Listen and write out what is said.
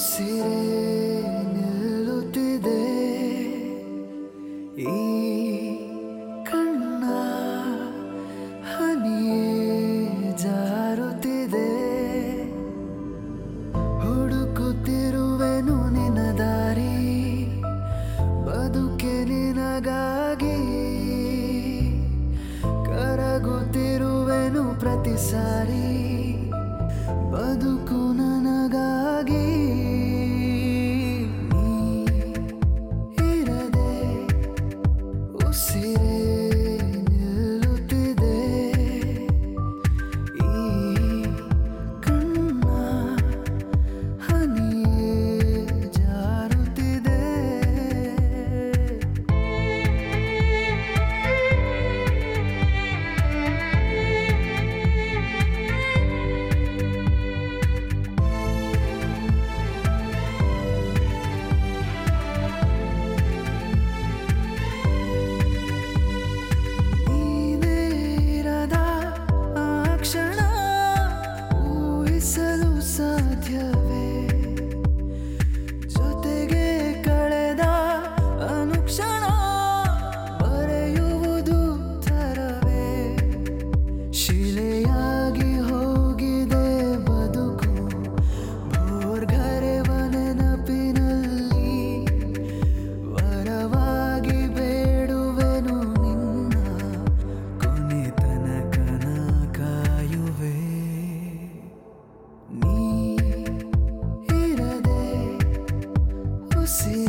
ಉಸಿರೇ ಈ ಕಣ್ಣ ಹನಿಯೇ ಜಾರುತ್ತಿದೆ. ಹುಡುಕುತ್ತಿರುವೆನು ನಿನ್ನ ದಾರಿ. ಬದುಕೆ ನಿನಗಾಗಿ ಕರಗುತ್ತಿರುವೆನು ಪ್ರತಿ ಸಾರಿ. ಬದುಕು ನ see. see